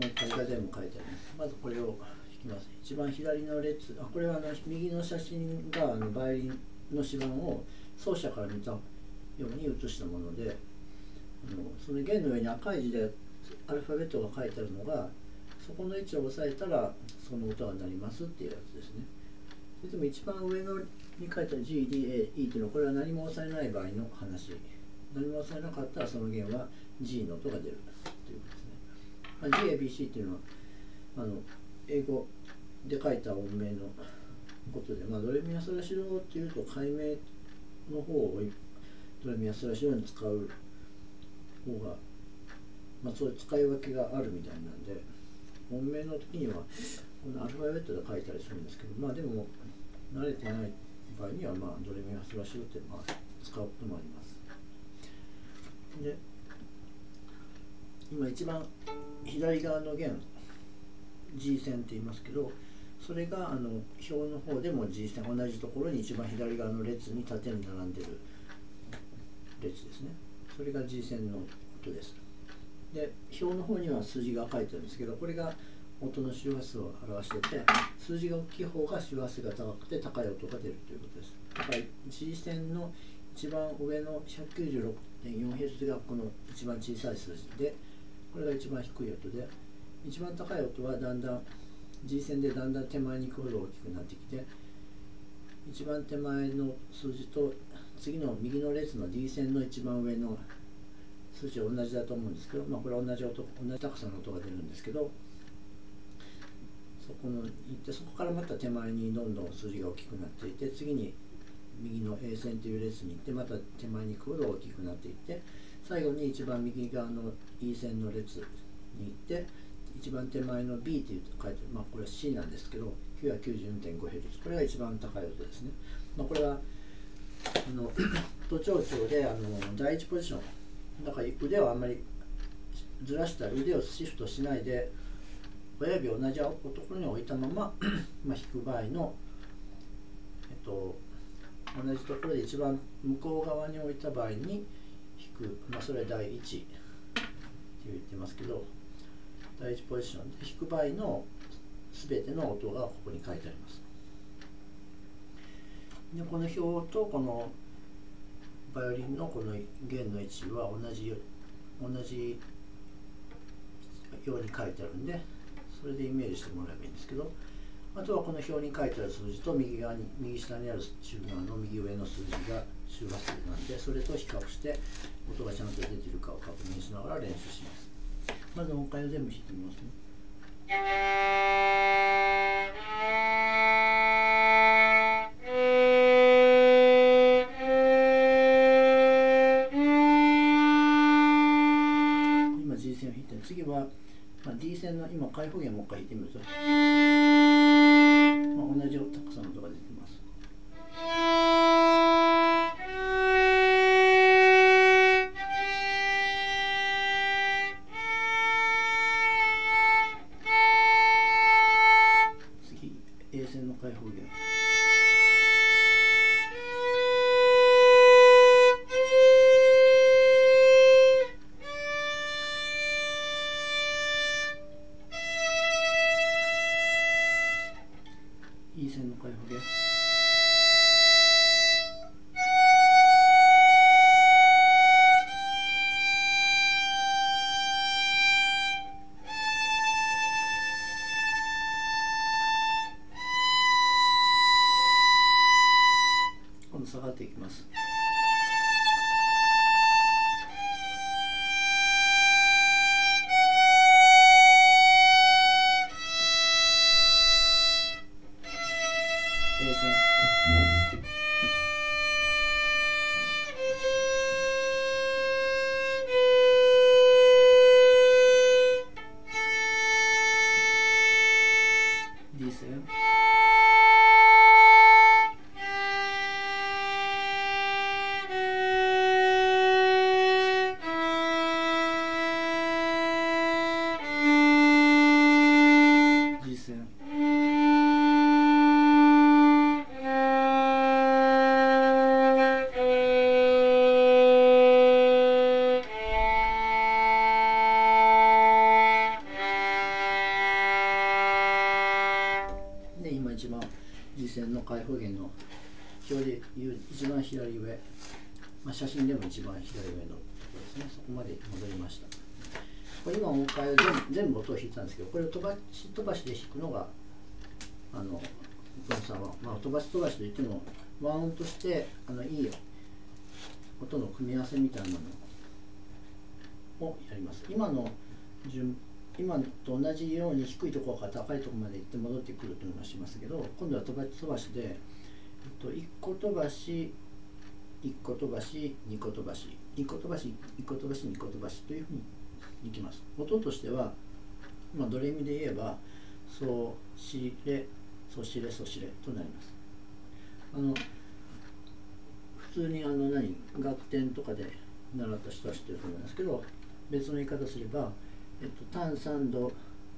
今回が全部書いてありますまずこれを弾きます。一番左の列あこれはあの右の写真があのバイオリンの指板を奏者から見たように写したものであのその弦の上に赤い字でアルファベットが書いてあるのがそこの位置を押さえたらその音が鳴りますっていうやつですね。それでも一番上のに書いた GDAE っていうのはこれは何も押さえない場合の話。何も押さえなかったらその弦は G の音が出るということ。です GABC っていうのはあの英語で書いた音名のことで、まあ、ドレミアソラシドっていうと解明の方をドレミアソラシドに使う方が、まあ、そういう使い分けがあるみたいなんで音名の時にはこのアルファベットで書いたりするんですけどまあでも慣れてない場合にはまあドレミアソラシドってまあ使うこともあります。で今一番左側の弦 G 線って言いますけどそれがあの表の方でも G 線同じところに一番左側の列に縦に並んでる列ですね。それが G 線の音です。で表の方には数字が書いてあるんですけどこれが音の周波数を表してて数字が大きい方が周波数が高くて高い音が出るということです。だから G 線の一番上の 196.4Hz がこの一番小さい数字でこれが一番低い音で一番高い音はだんだん G 線でだんだん手前に行くほど大きくなってきて一番手前の数字と次の右の列の D 線の一番上の数値は同じだと思うんですけど、まあ、これは同じ音同じ高さの音が出るんですけどそこの行ってそこからまた手前にどんどん数字が大きくなっていて次に右の A 線という列に行ってまた手前に行くほど大きくなっていって最後に一番右側の E 線の列に行って一番手前の B という書いてまあこれは C なんですけど 994.5Hz これが一番高い音ですね、まあ、これはあの 都庁長であの第一ポジションだから腕をあんまりずらした腕をシフトしないで親指を同じところに置いたまま まあ弾く場合のえっと同じところで一番向こう側に置いた場合にく、まあ、それは第一って言ってますけど第一ポジションで弾く場合の全ての音がここに書いてあります。でこの表とこのバイオリンのこの弦の位置は同じ同じように書いてあるんでそれでイメージしてもらえばいいんですけどあとはこの表に書いてある数字と右側に右下にある中側の右上の数字が周波数なんでそれと比較して音がちゃんと出てるかを確認しながら練習します。まず音階を全部弾いてみますね。今 G 線を弾いて次は、まあ、D 線の今開放弦もう一回弾いてみると、同じ高さの音がいう一番左上、まあ、写真でも一番左上のところですね。そこまで戻りました。これ今音階を全部音を弾いたんですけどこれを飛ばし飛ばしで弾くのがあの奥野さんは、まあ、飛ばし飛ばしといっても和音としてあのいい音の組み合わせみたいなのをやります。今の順今と同じように低いところから高いところまで行って戻ってくるというのをしますけど今度は飛ばし飛ばしで、と、1個飛ばし1個飛ばし2個飛ばし1個飛ばし1個飛ばし2個飛ばしというふうにいきます。音としては、まあ、ドレミで言えばソシレソシレソシレとなります。あの普通にあの何楽天とかで習った人は知ってると思いますけど別の言い方すればえっと、単3度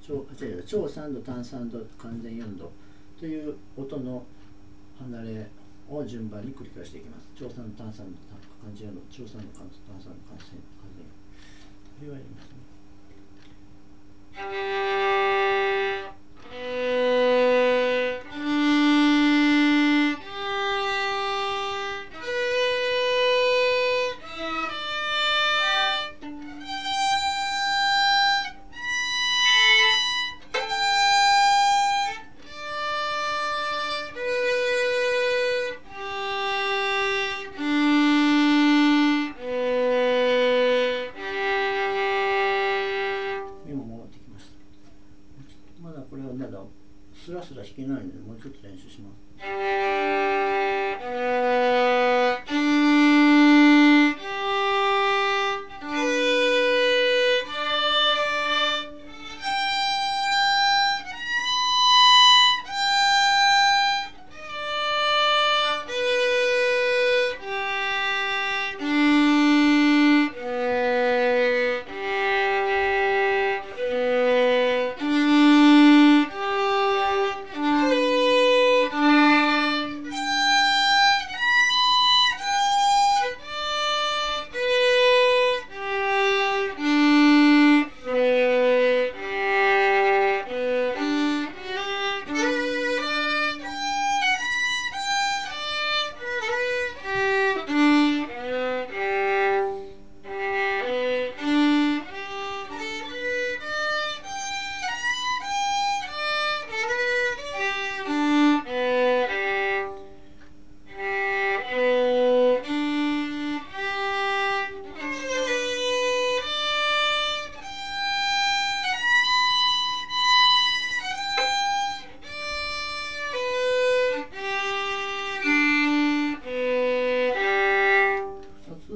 超違う超3度単3度完全4度という音の離れを順番に繰り返していきます。長酸炭酸の感じやの長酸の炭酸の感染感染これはやりますね。Fatima.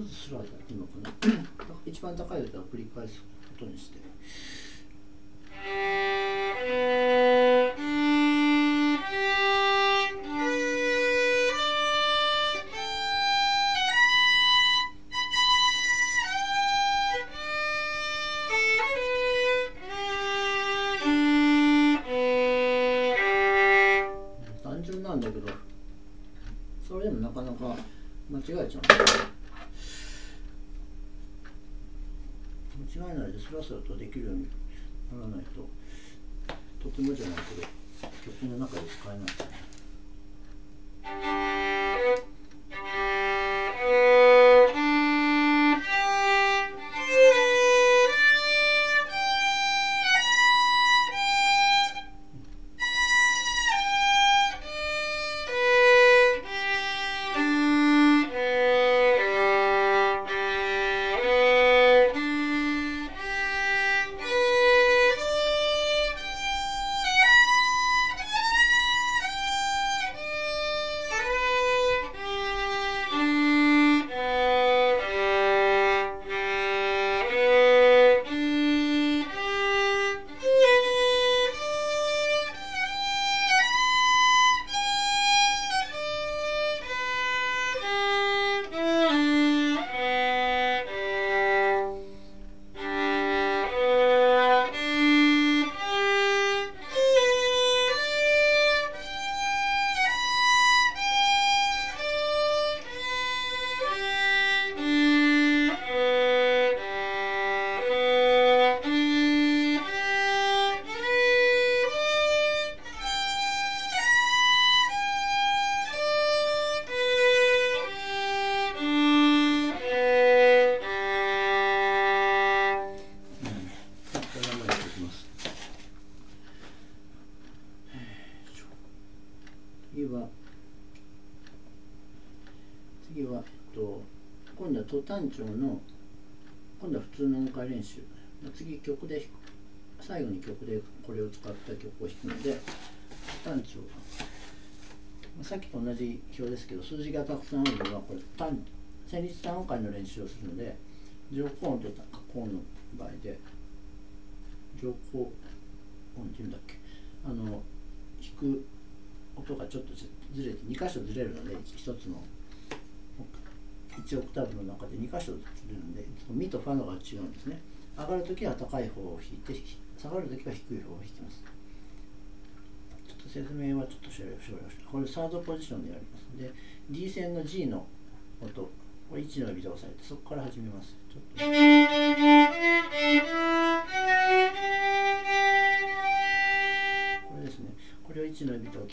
ずつすら一番高い歌を繰り返すことにして。単純なんだけどそれでもなかなか間違えちゃうん違いないでスラスラとできるようにならないととてもじゃないけど曲の中で使えないですね。今度は途単調の今度は普通の音階練習。次曲で最後に曲でこれを使った曲を弾くので単調さっきと同じ表ですけど数字がたくさんあるのはこれ単旋律単音階の練習をするので上高音と下高音の場合で上高音っていうんだっけ？あの弾く音がちょっとずれて2箇所ずれるので1つの1オクターブの中で2箇所ずれるのでミとファのが違うんですね。上がるときは高い方を弾いて下がるときは低い方を弾きます。ちょっと説明はちょっとしょうこれサードポジションでやります。で D 線の G の音。これ1の指で押さえてそこから始めます。ちょっと。これですね。これを1の指で押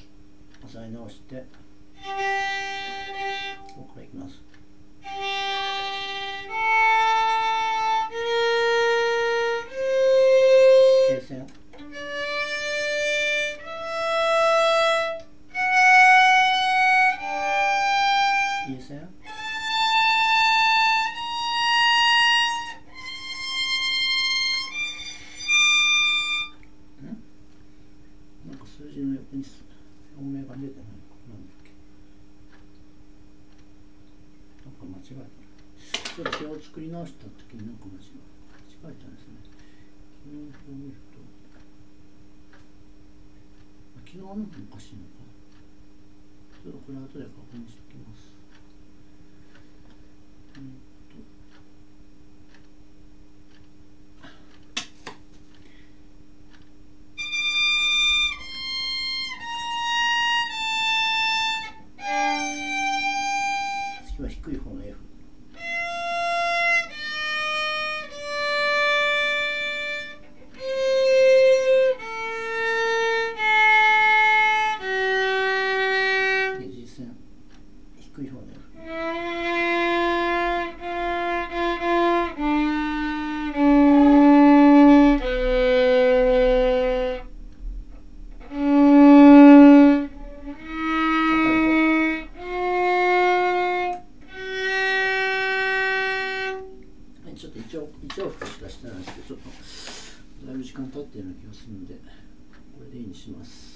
さえ直してここからいきます。か間違えた。ちょっと表を作り直した時になんか間違えたんですね昨日の表を見ると。昨日のもおかしいのかちょっとこれ後で確認しておきます。んでこれでいいにします。